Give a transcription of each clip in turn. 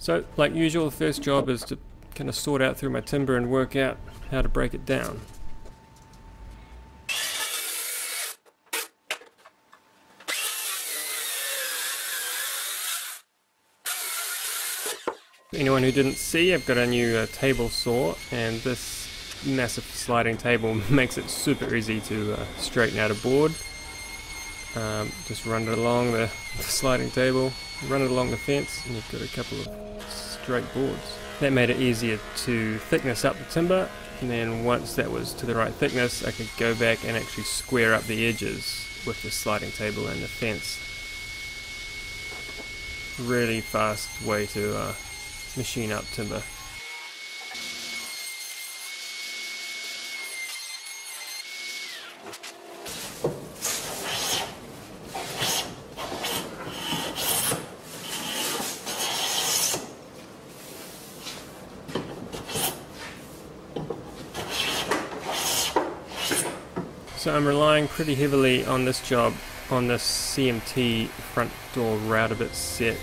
So, like usual, the first job is to kind of sort out through my timber and work out how to break it down. anyone who didn't see, I've got a new uh, table saw and this massive sliding table makes it super easy to uh, straighten out a board. Um, just run it along the, the, sliding table, run it along the fence and you've got a couple of straight boards. That made it easier to thickness up the timber and then once that was to the right thickness I could go back and actually square up the edges with the sliding table and the fence. Really fast way to uh, machine up timber. So I'm relying pretty heavily on this job on this CMT front door router bit set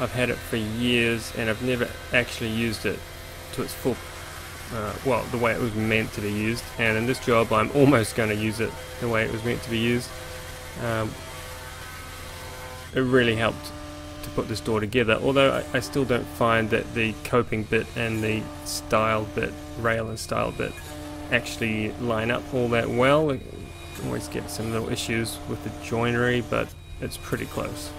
I've had it for years and I've never actually used it to its full, uh, well, the way it was meant to be used. And in this job, I'm almost going to use it the way it was meant to be used. Um, it really helped to put this door together, although I, I, still don't find that the coping bit and the stile bit, rail and stile bit, actually line up all that well. Always get some little issues with the joinery, but it's pretty close.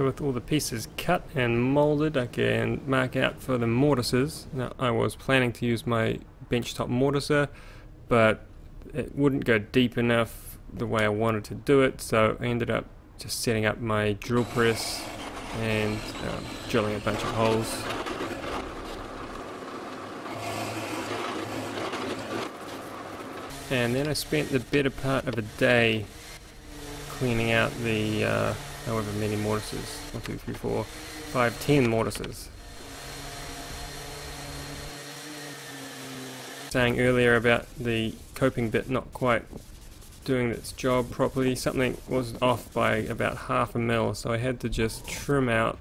So with all the pieces cut and molded, I can mark out for the mortises. Now I was planning to use my benchtop mortiser, but it wouldn't go deep enough the way I wanted to do it, so I ended up just setting up my drill press and uh, drilling a bunch of holes. And then I spent the better part of a day cleaning out the uh, however many mortises. One, two, three, four, five, ten mortises. Saying earlier about the coping bit not quite doing its job properly, something was off by about half a mil, so I had to just trim out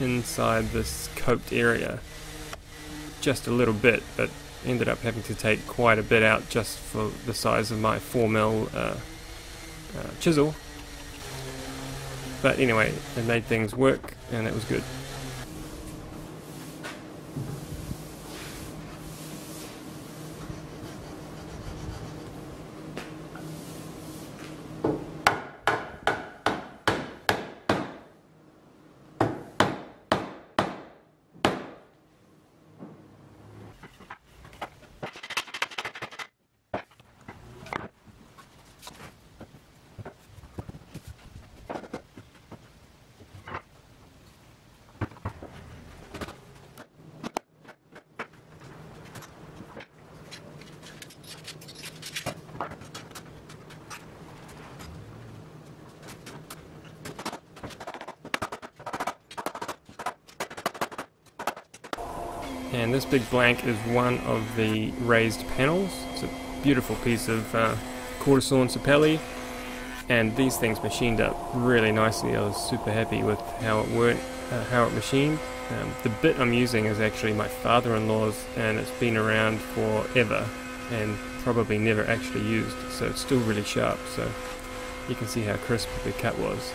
inside this coped area just a little bit, but ended up having to take quite a bit out just for the size of my 4 mil uh, uh, chisel but anyway, it made things work and it was good. And this big blank is one of the raised panels. It's a beautiful piece of uh, quarter sawn sapele and these things machined up really nicely. I was super happy with how it worked, uh, how it machined. Um, the bit I'm using is actually my father-in-law's and it's been around forever and probably never actually used so it's still really sharp so you can see how crisp the cut was.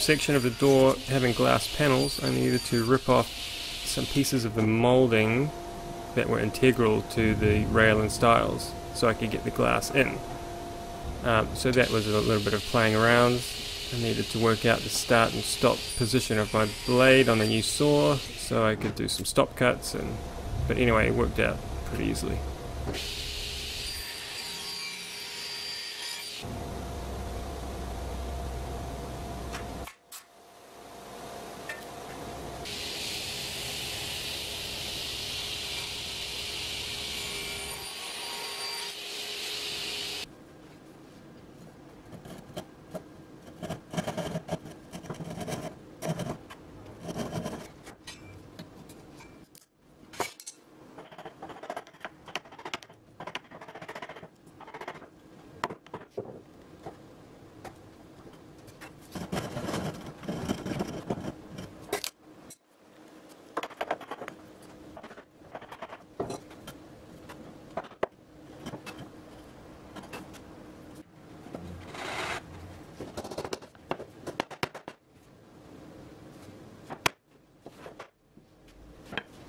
Section of the door having glass panels, I needed to rip off some pieces of the moulding that were integral to the rail and stiles so I could get the glass in. Um, so that was a little bit of playing around. I needed to work out the start and stop position of my blade on the new saw so I could do some stop cuts and but anyway it worked out pretty easily.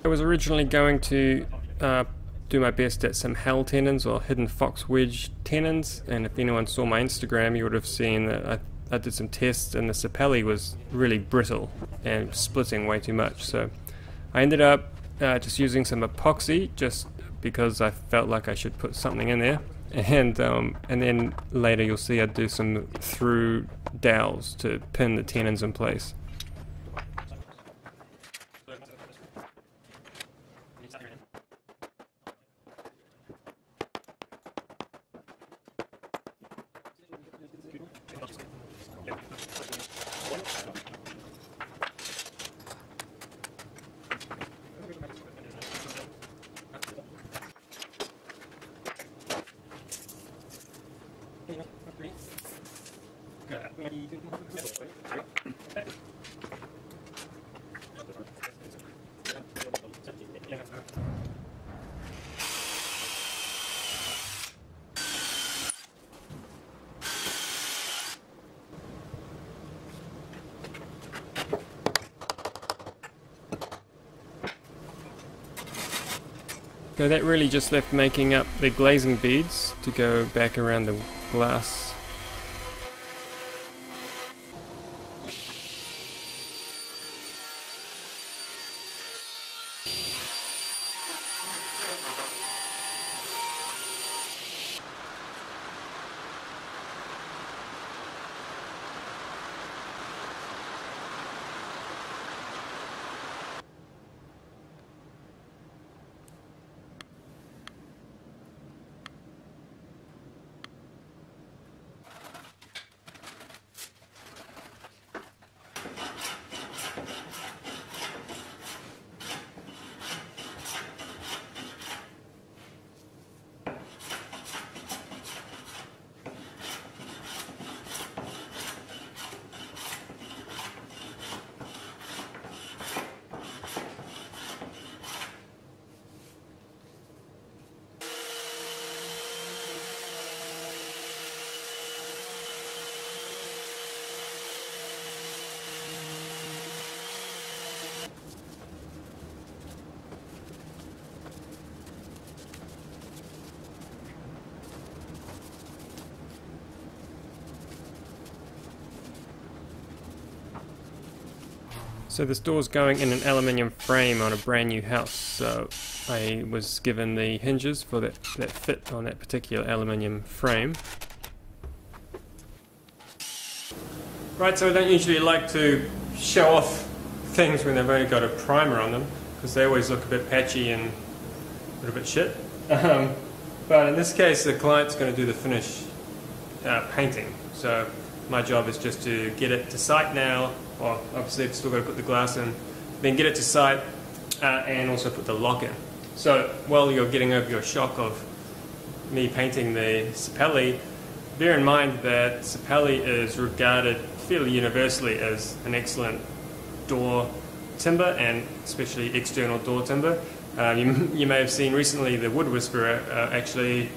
I was originally going to uh, do my best at some Hell tenons or hidden fox wedge tenons, and if anyone saw my Instagram, you would have seen that I, I did some tests, and the sapele was really brittle and splitting way too much. So I ended up uh, just using some epoxy, just because I felt like I should put something in there, and um, and then later you'll see I do some through dowels to pin the tenons in place. So that really just left making up the glazing beads to go back around the glass So this door's going in an aluminium frame on a brand new house, so I was given the hinges for that, that fit on that particular aluminium frame. Right, so I don't usually like to show off things when they've only got a primer on them, because they always look a bit patchy and a little bit shit. Um, but in this case, the client's going to do the finish uh, painting, so my job is just to get it to site now, well, obviously I've still got to put the glass in, then get it to site uh, and also put the lock in. So while you're getting over your shock of me painting the Sapele, bear in mind that Sapele is regarded fairly universally as an excellent door timber and especially external door timber. Uh, you, you, may have seen recently the Wood Whisperer uh, actually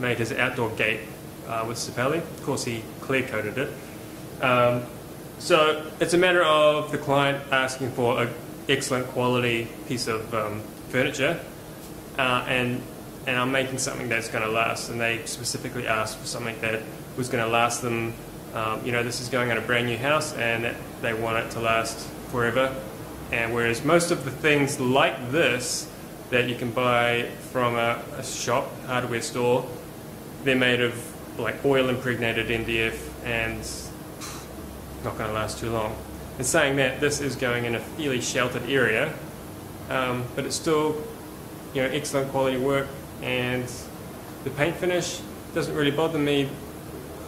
made his outdoor gate uh, with Sapele. Of course, he clear coated it. Um, So it's a matter of the client asking for an excellent quality piece of um, furniture, uh, and and I'm making something that's going to last. And they specifically asked for something that was going to last them. Um, you know, this is going on a brand new house, and they want it to last forever. And whereas most of the things like this that you can buy from a, a shop, hardware store, they're made of like oil impregnated MDF and not going to last too long. And saying that, this is going in a fairly sheltered area, um, but it's still, you know, excellent quality work, and the paint finish doesn't really bother me.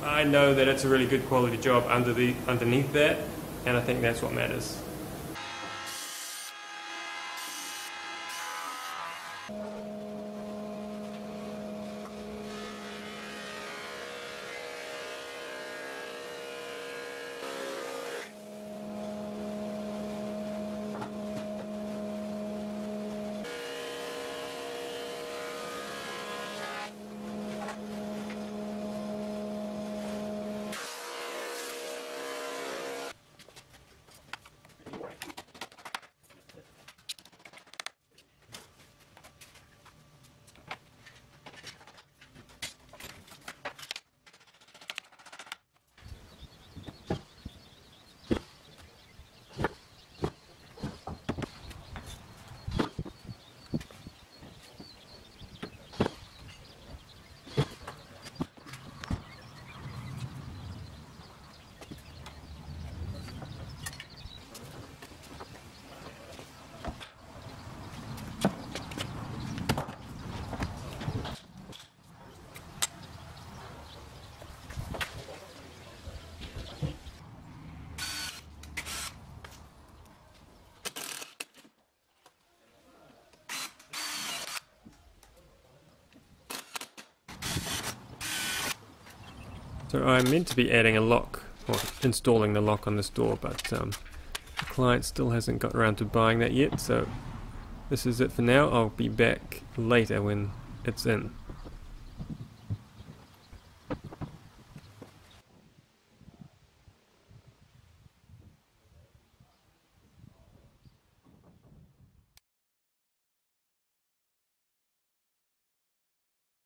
I know that it's a really good quality job under the underneath that, and I think that's what matters. So I'm meant to be adding a lock, or installing the lock on this door, but um, the client still hasn't got around to buying that yet, so this is it for now. I'll be back later when it's in.